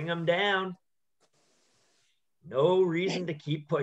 bring them down. No reason to keep pushing.